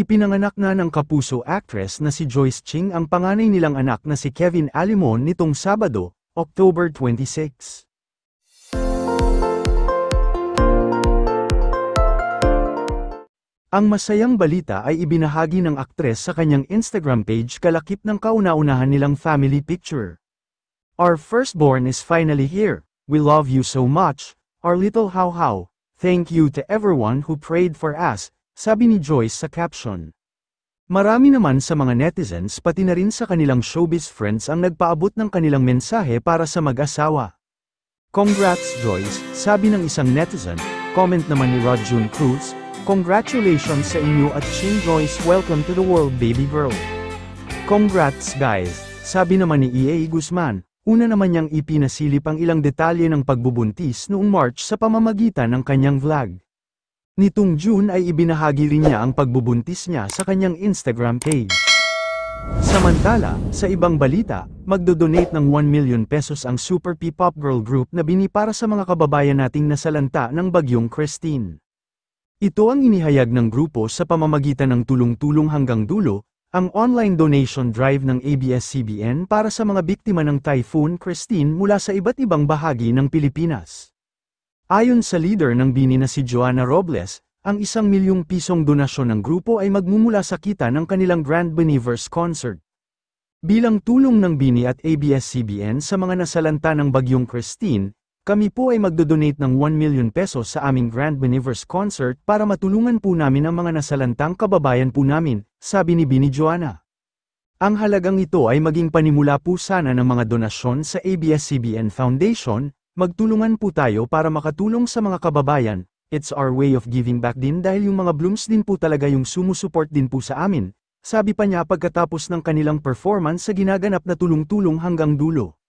Ipinanganak na ng kapuso actress na si Joyce Ching ang panganay nilang anak na si Kevin Alimon nitong Sabado, October 26. Ang masayang balita ay ibinahagi ng aktres sa kanyang Instagram page kalakip ng kauna-unahan nilang family picture. Our firstborn is finally here. We love you so much, our little How How. Thank you to everyone who prayed for us, sabi ni Joyce sa caption. Marami naman sa mga netizens pati na rin sa kanilang showbiz friends ang nagpaabot ng kanilang mensahe para sa mag-asawa. Congrats Joyce, sabi ng isang netizen, comment naman ni Rod June Cruz, Congratulations sa inyo at Shane Joyce welcome to the world baby girl. Congrats guys, sabi naman ni EA Guzman, una naman niyang ipinasilip ang ilang detalye ng pagbubuntis noong March sa pamamagitan ng kanyang vlog. Nitong June ay ibinahagi rin niya ang pagbubuntis niya sa kanyang Instagram page. Samantala, sa ibang balita, magdodonate ng 1 million pesos ang Super P-Pop Girl Group na bini para sa mga kababayan nating nasalanta ng bagyong Christine. Ito ang inihayag ng grupo sa pamamagitan ng tulong-tulong hanggang dulo, ang online donation drive ng ABS-CBN para sa mga biktima ng Typhoon Christine mula sa iba't ibang bahagi ng Pilipinas. Ayon sa leader ng bini na si Joanna Robles, ang isang milyong pisong donasyon ng grupo ay magmumula sa kita ng kanilang Grand Believers Concert. Bilang tulong ng bini at ABS-CBN sa mga nasalanta ng bagyong Christine, kami po ay magdodonate ng 1 million pesos sa aming Grand Believers Concert para matulungan po namin ang mga nasalantang kababayan po namin, sabi ni Bini Joanna. Ang halagang ito ay maging panimula po sana ng mga donasyon sa ABS-CBN Foundation, magtulungan po tayo para makatulong sa mga kababayan, it's our way of giving back din dahil yung mga blooms din po talaga yung sumusuport din po sa amin, sabi pa niya pagkatapos ng kanilang performance sa ginaganap na tulong-tulong hanggang dulo.